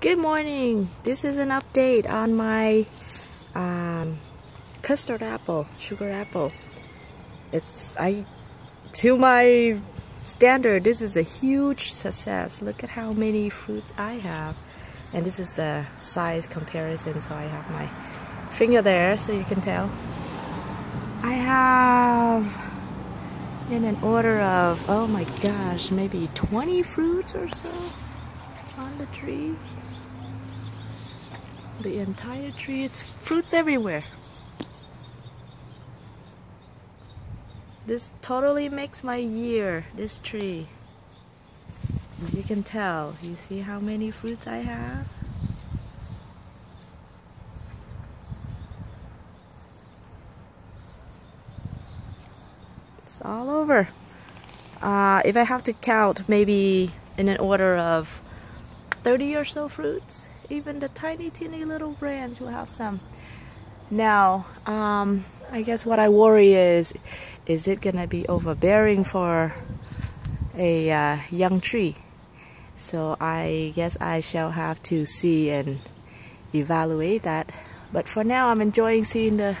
Good morning. This is an update on my um, custard apple, sugar apple. It's I to my standard. This is a huge success. Look at how many fruits I have, and this is the size comparison. So I have my finger there, so you can tell. I have in an order of oh my gosh, maybe 20 fruits or so on the tree the entire tree. It's fruits everywhere. This totally makes my year, this tree. As you can tell, you see how many fruits I have? It's all over. Uh, if I have to count, maybe in an order of 30 or so fruits even the tiny teeny little branch will have some. Now um, I guess what I worry is is it gonna be overbearing for a uh, young tree? So I guess I shall have to see and evaluate that. But for now I'm enjoying seeing the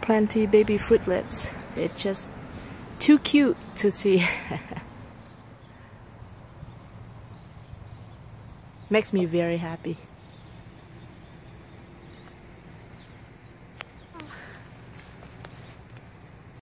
plenty baby fruitlets. It's just too cute to see makes me very happy.